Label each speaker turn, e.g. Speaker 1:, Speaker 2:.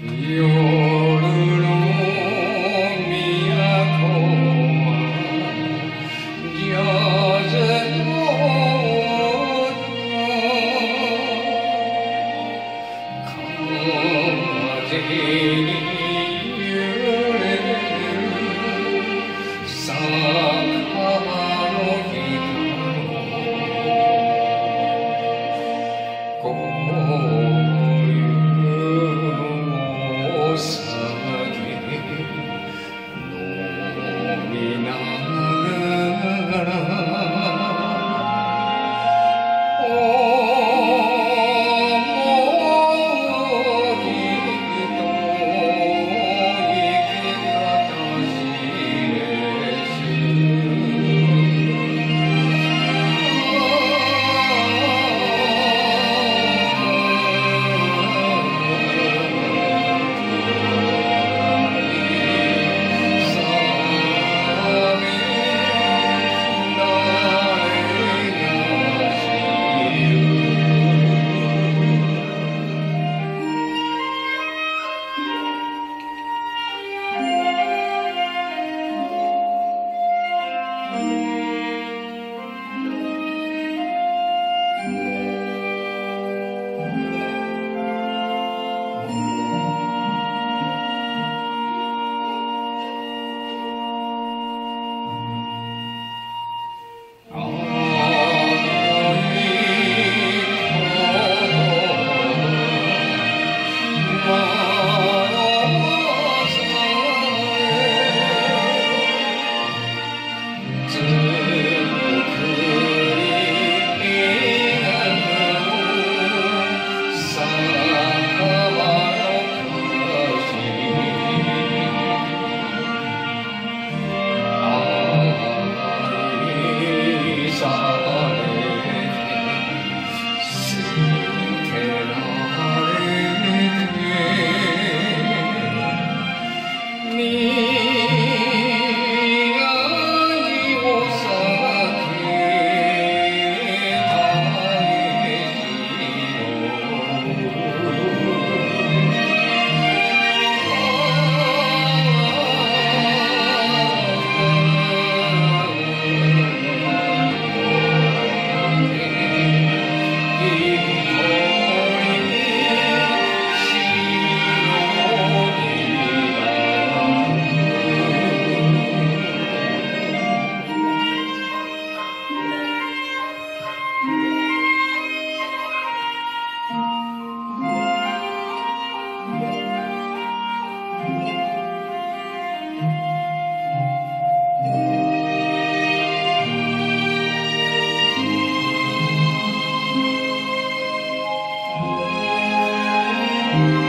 Speaker 1: You thank you